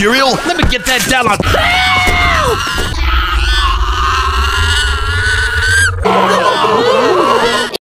material? Let me get that down on.